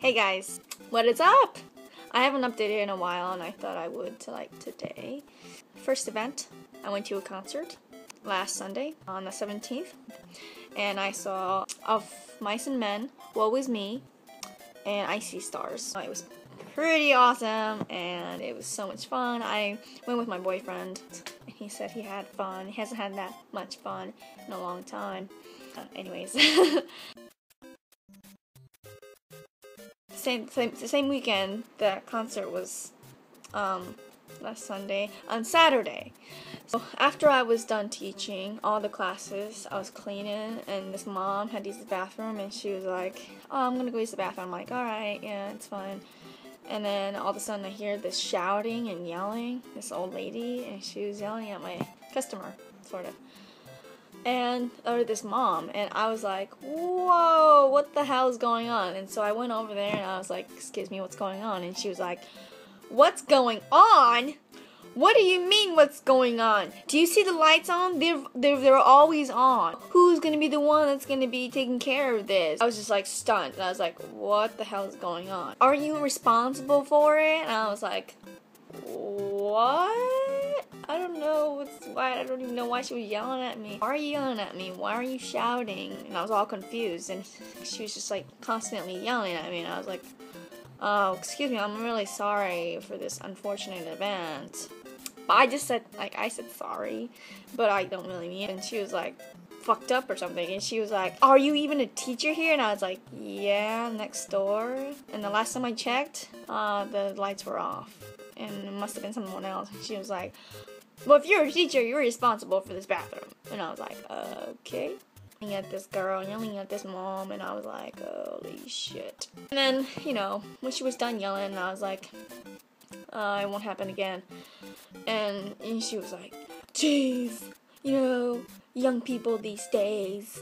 Hey guys, what is up? I haven't updated in a while and I thought I would to like today. First event, I went to a concert last Sunday on the 17th and I saw Of Mice and Men, Woe Is Me, and I See Stars. It was pretty awesome and it was so much fun. I went with my boyfriend and he said he had fun. He hasn't had that much fun in a long time. Uh, anyways. same, same, the same weekend that concert was um, last Sunday on Saturday. So after I was done teaching all the classes, I was cleaning, and this mom had used the bathroom, and she was like, "Oh, I'm gonna go use the bathroom." I'm like, "All right, yeah, it's fine." And then all of a sudden, I hear this shouting and yelling. This old lady, and she was yelling at my customer, sort of and or this mom and I was like, "Whoa, what the hell is going on?" And so I went over there and I was like, "Excuse me, what's going on?" And she was like, "What's going on? What do you mean what's going on? Do you see the lights on? They're they're, they're always on. Who's to be the one that's to be taking care of this?" I was just like stunned. And I was like, "What the hell is going on? Are you responsible for it?" And I was like, "What?" I don't know what's why I don't even know why she was yelling at me. Why are you yelling at me? Why are you shouting? And I was all confused and she was just like constantly yelling at me and I was like, Oh, excuse me, I'm really sorry for this unfortunate event. But I just said like I said sorry, but I don't really mean it. And she was like fucked up or something and she was like, Are you even a teacher here? And I was like, Yeah, next door. And the last time I checked, uh, the lights were off. And it must have been someone else. She was like, well, if you're a teacher, you're responsible for this bathroom. And I was like, okay. Yelling at this girl, yelling at this mom, and I was like, holy shit. And then, you know, when she was done yelling, I was like, uh, it won't happen again. And, and she was like, jeez, you know, young people these days.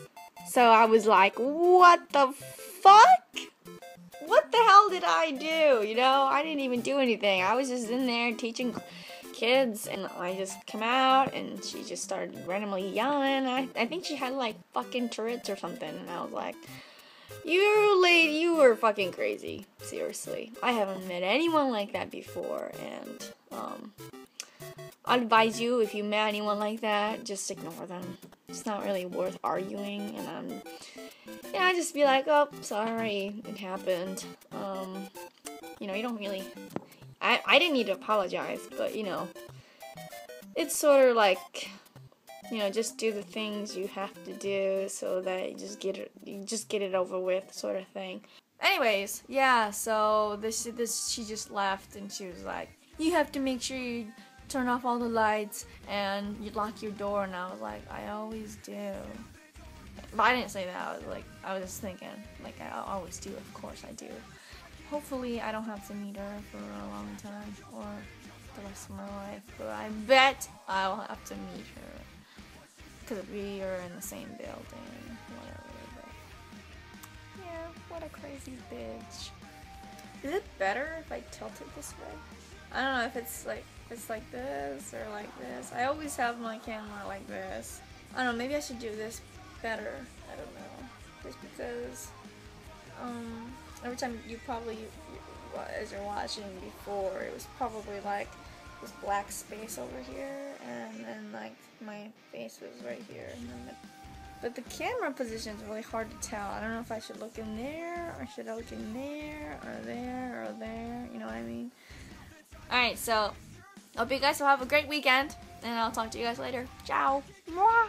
So I was like, what the fuck? What the hell did I do? You know, I didn't even do anything. I was just in there teaching kids and I just come out and she just started randomly yelling. I, I think she had like fucking Tourette's or something and I was like, you lady, you were fucking crazy. Seriously. I haven't met anyone like that before and um i advise you if you met anyone like that, just ignore them. It's not really worth arguing and um yeah, just be like, oh, sorry, it happened. Um, you know, you don't really I, I didn't need to apologize, but you know, it's sort of like, you know, just do the things you have to do so that you just get it, you just get it over with, sort of thing. Anyways, yeah. So this this she just left and she was like, you have to make sure you turn off all the lights and you lock your door. And I was like, I always do. But I didn't say that. I was like, I was just thinking, like I always do. Of course I do. Hopefully I don't have to meet her for a long time or the rest of my life, but I bet I'll have to meet her because we are in the same building, whatever. But yeah, what a crazy bitch. Is it better if I tilt it this way? I don't know if it's like it's like this or like this. I always have my camera like this. I don't know, maybe I should do this better. I don't know. Just because um every time you probably as you're watching before it was probably like this black space over here and then like my face was right here. The, but the camera position is really hard to tell. I don't know if I should look in there or should I look in there or there or there you know what I mean? Alright so hope you guys will have a great weekend and I'll talk to you guys later. Ciao. Mwah!